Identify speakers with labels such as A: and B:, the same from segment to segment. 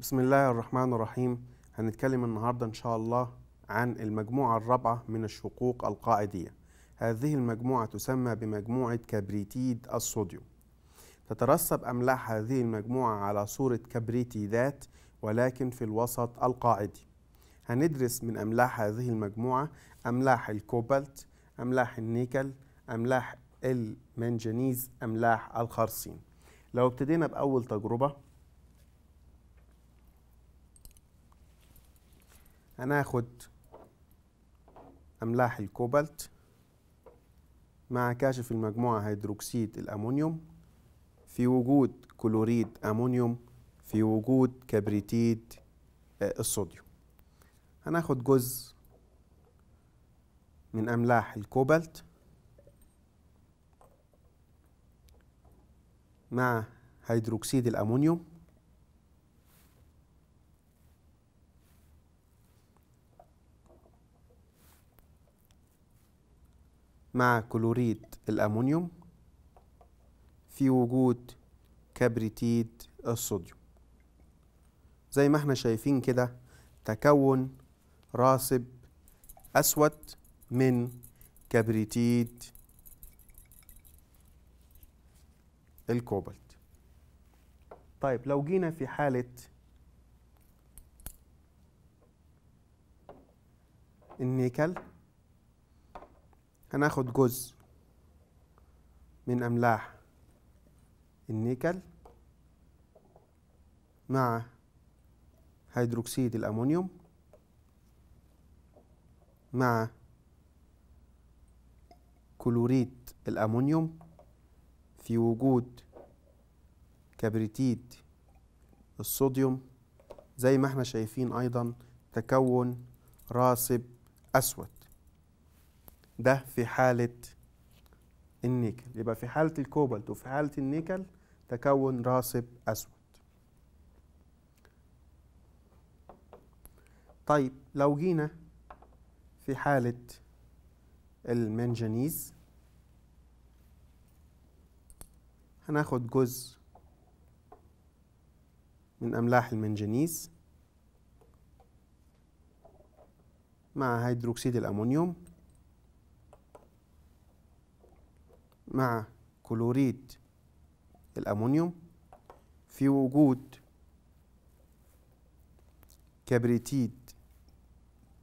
A: بسم الله الرحمن الرحيم. هنتكلم النهارده إن شاء الله عن المجموعة الرابعة من الشقوق القاعدية هذه المجموعة تسمى بمجموعة كبريتيد الصوديوم. تترسب أملاح هذه المجموعة على صورة كبريتيدات ولكن في الوسط القاعدي. هندرس من أملاح هذه المجموعة أملاح الكوبالت أملاح النيكل أملاح المنجنيز أملاح الخرسين. لو ابتدينا بأول تجربة هناخد أملاح الكوبالت مع كاشف المجموعة هيدروكسيد الأمونيوم في وجود كلوريد أمونيوم في وجود كبريتيد الصوديوم. هناخد جزء من أملاح الكوبالت مع هيدروكسيد الأمونيوم. مع كلوريد الأمونيوم في وجود كبريتيد الصوديوم. زي ما إحنا شايفين كده تكون راسب أسود من كبريتيد الكوبالت. طيب لو جينا في حالة النيكل هناخد جزء من أملاح النيكل مع هيدروكسيد الأمونيوم مع كلوريد الأمونيوم في وجود كبريتيد الصوديوم. زي ما إحنا شايفين أيضا تكون راسب أسود. ده في حالة النيكل. يبقى في حالة الكوبالت وفي حالة النيكل تكون راسب أسود. طيب لو جينا في حالة المنجنيز هناخد جزء من أملاح المنجنيز مع هيدروكسيد الأمونيوم. مع كلوريد الأمونيوم في وجود كبريتيد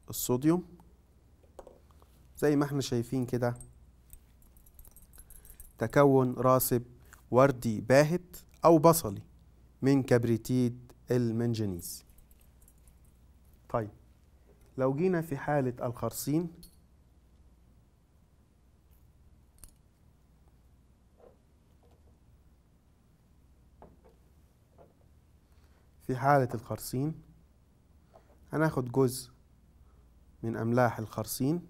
A: الصوديوم. زي ما إحنا شايفين كده تكون راسب وردي باهت أو بصلي من كبريتيد المنجنيز. طيب لو جينا في حالة الخرسين في حالة الخرسين هناخد جزء من أملاح الخرسين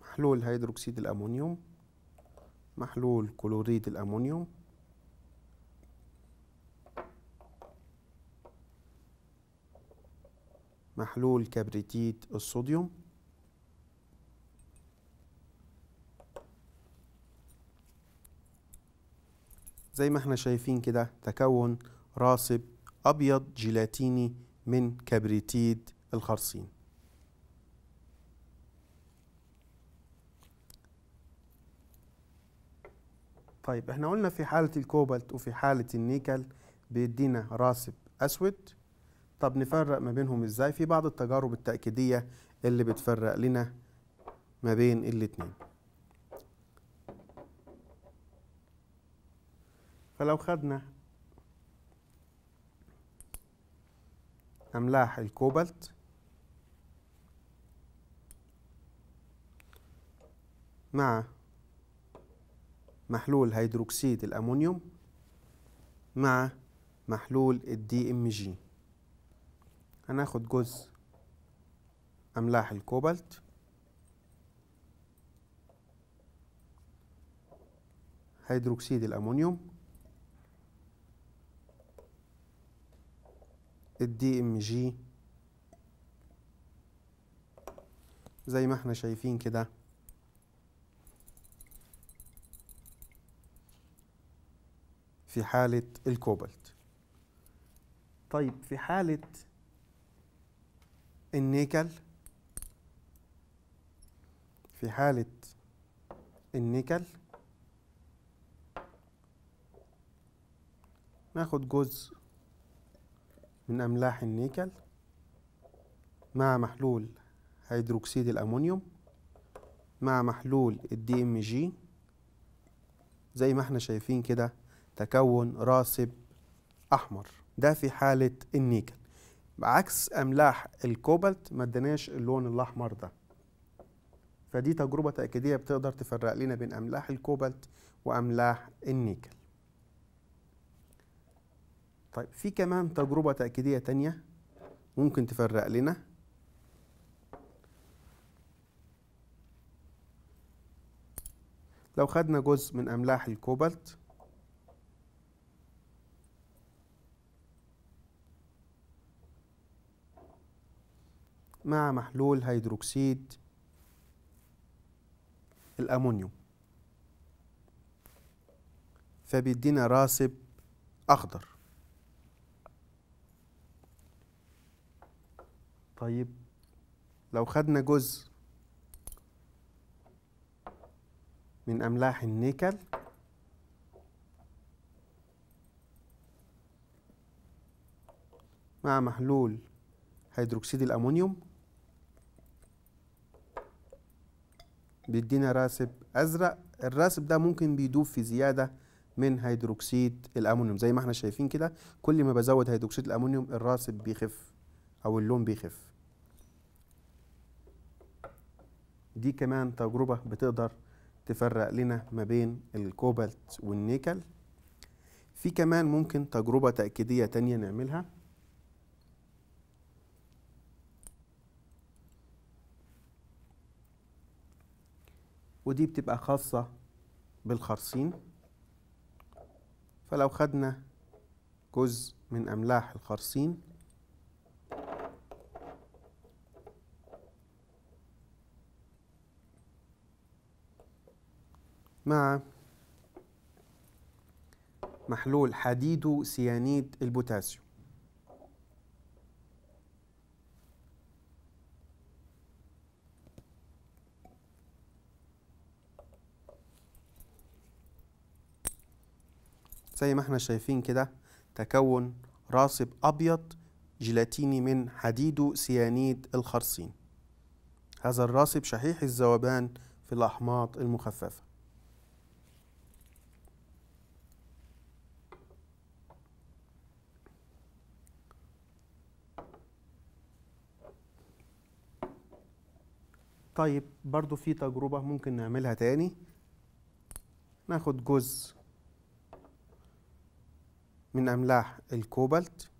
A: محلول هيدروكسيد الأمونيوم. محلول كلوريد الأمونيوم. محلول كبريتيد الصوديوم. زي ما إحنا شايفين كده تكون راسب أبيض جيلاتيني من كبريتيد الخرسين. طيب إحنا قلنا في حالة الكوبالت وفي حالة النيكل بيدينا راسب أسود. طب نفرق ما بينهم إزاي؟ في بعض التجارب التأكيدية اللي بتفرق لنا ما بين الاتنين. فلو خدنا أملاح الكوبالت مع محلول هيدروكسيد الأمونيوم مع محلول ال DMG. هناخد جزء أملاح الكوبالت. هيدروكسيد الأمونيوم. ال DMG زي ما إحنا شايفين كده. في حالة الكوبالت. طيب في حالة النيكل. في حالة النيكل. ناخد جزء من أملاح النيكل مع محلول هيدروكسيد الأمونيوم مع محلول ال DMG زي ما إحنا شايفين كده تكون راسب أحمر. ده في حالة النيكل. بعكس أملاح الكوبالت ما اداناش اللون الأحمر ده. فدي تجربة تأكيدية بتقدر تفرق لنا بين أملاح الكوبالت وأملاح النيكل. طيب في كمان تجربة تأكيدية تانية ممكن تفرق لنا. لو خدنا جزء من أملاح الكوبالت مع محلول هيدروكسيد الأمونيوم فبيدينا راسب أخضر. طيب لو خدنا جزء من أملاح النيكل مع محلول هيدروكسيد الأمونيوم بيدينا راسب أزرق. الراسب ده ممكن بيدوب في زيادة من هيدروكسيد الأمونيوم. زي ما إحنا شايفين كده كل ما بزود هيدروكسيد الأمونيوم الراسب بيخف أو اللون بيخف. دي كمان تجربة بتقدر تفرق لنا ما بين الكوبالت والنيكل. في كمان ممكن تجربة تأكيدية تانية نعملها. ودي بتبقى خاصة بالخرسين. فلو خدنا جزء من أملاح الخرسين مع محلول حديدو سيانيد البوتاسيوم. زي ما إحنا شايفين كده تكون راسب أبيض جيلاتيني من حديدو سيانيد الخرسين هذا الراسب شحيح الذوبان في الأحماض المخففة. طيب برضو في تجربة ممكن نعملها تاني. ناخد جزء من أملاح الكوبالت.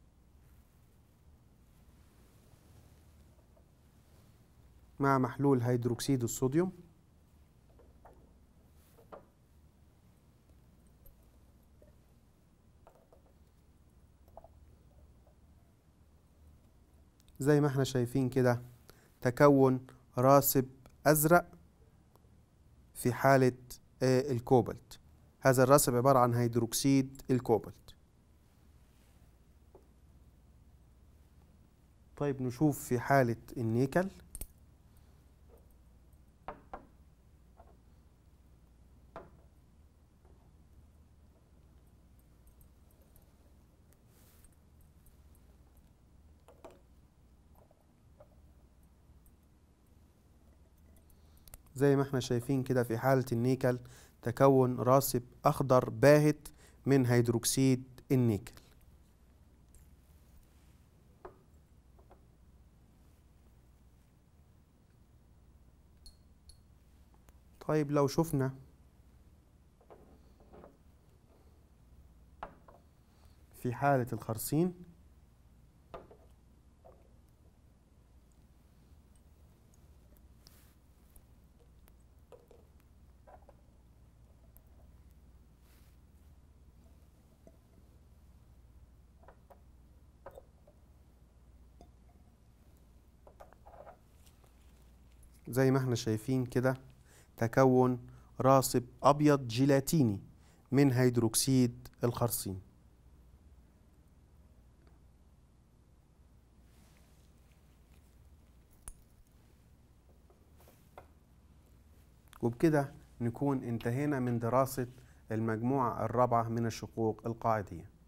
A: مع محلول هيدروكسيد الصوديوم. زي ما إحنا شايفين كده تكون راسب أزرق في حالة الكوبالت. هذا الراسب عبارة عن هيدروكسيد الكوبالت. طيب نشوف في حالة النيكل. زي ما إحنا شايفين كده في حالة النيكل تكون راسب أخضر باهت من هيدروكسيد النيكل. طيب لو شفنا في حالة الخرسين زي ما إحنا شايفين كده تكون راسب أبيض جيلاتيني من هيدروكسيد الخرسين. وبكده نكون انتهينا من دراسة المجموعة الرابعة من الشقوق القاعدية.